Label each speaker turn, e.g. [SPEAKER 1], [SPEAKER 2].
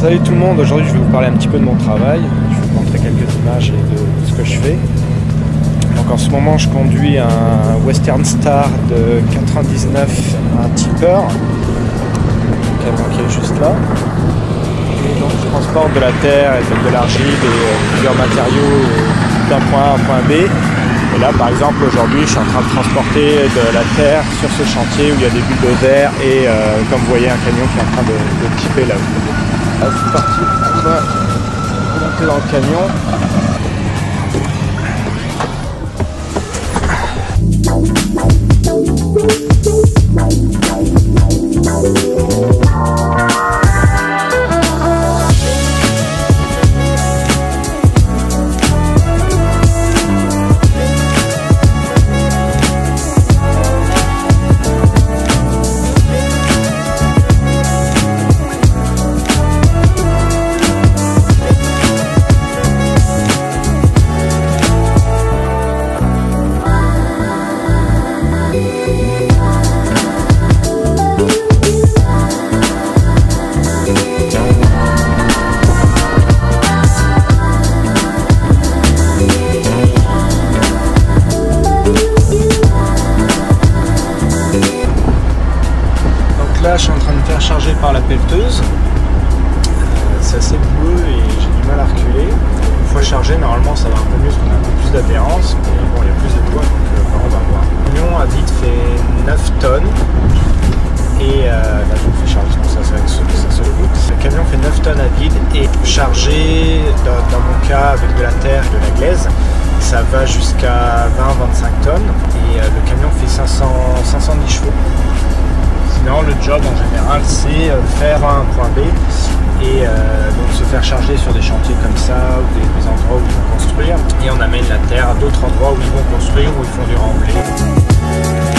[SPEAKER 1] Salut tout le monde, aujourd'hui je vais vous parler un petit peu de mon travail. Je vais vous montrer quelques images et de ce que je fais. Donc en ce moment je conduis un Western Star de 99, un tipper, qui est juste là. Et donc je transporte de la terre et de, l'argile et euh, plusieurs matériaux euh, d'un point A à un point B. Là par exemple aujourd'hui je suis en train de transporter de la terre sur ce chantier où il y a des bulldozers et euh, comme vous voyez un camion qui est en train de, de tipper là. Ah, c'est parti, on va monter dans le camion. Suis en train de faire charger par la pelleteuse. Euh, c'est assez boueux et j'ai du mal à reculer. Une fois chargé, normalement, ça va un peu mieux parce qu'on a un peu plus d'adhérence. Mais bon, il y a plus de poids, donc euh, on va voir. Le camion à vide fait 9 tonnes. Et euh, là, je me fais charger, ça, ça, ça se goûte. Le camion fait 9 tonnes à vide et chargé, dans, mon cas, avec de la terre et de la glaise, ça va jusqu'à 20-25 tonnes. Et le camion fait 500, 510 chevaux. Le job en général, c'est faire un point B et euh, donc se faire charger sur des chantiers comme ça ou des, des, endroits où ils vont construire. Et on amène la terre à d'autres endroits où ils vont construire, où ils font du remblai.